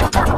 Bye.